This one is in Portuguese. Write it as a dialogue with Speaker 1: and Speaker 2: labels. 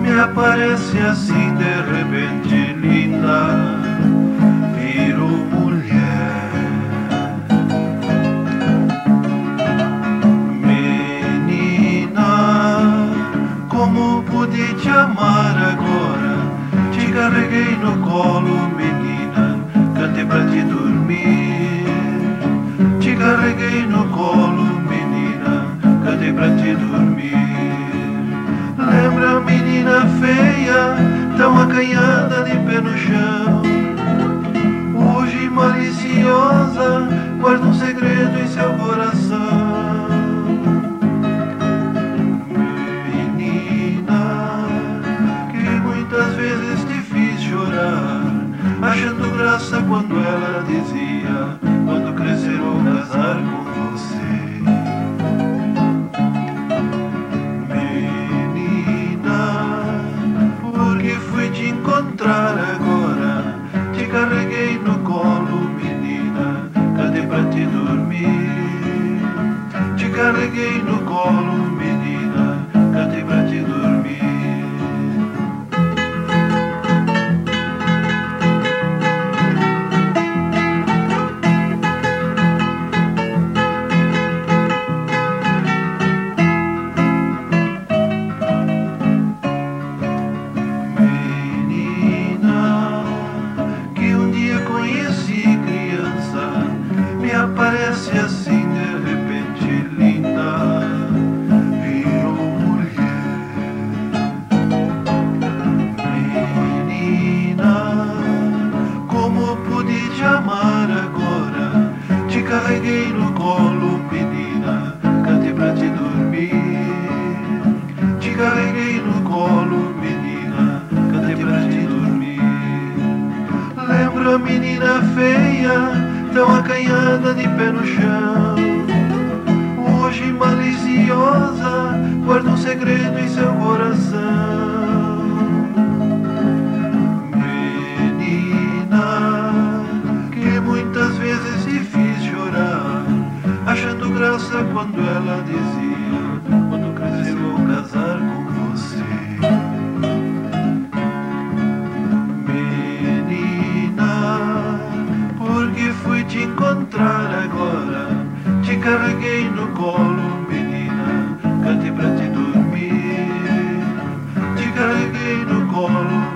Speaker 1: me aparece assim de repente linda, viro mulher. Menina, como pude te amar agora? Te carreguei no colo, menina, cantei pra te dormir. Te carreguei no colo, menina, cantei pra te dormir. Feia, tão acanhada de pé no chão. Hoje maliciosa, guarda um segredo em seu coração. Menina, que muitas vezes te fiz chorar, achando graça quando encontrar agora. Te carreguei no colo, menina, cadê pra te dormir? Te carreguei no colo, carreguei no colo, menina, cantei pra te dormir. Te carreguei no colo, menina, cantei pra te dormir. Lembra, menina feia, tão acanhada de pé no chão. Hoje maliciosa, guarda um segredo em seu coração. quando ela dizia: Quando crescer vou casar com você. Menina, porque fui te encontrar agora? Te carreguei no colo, menina, cante pra te dormir. Te carreguei no colo.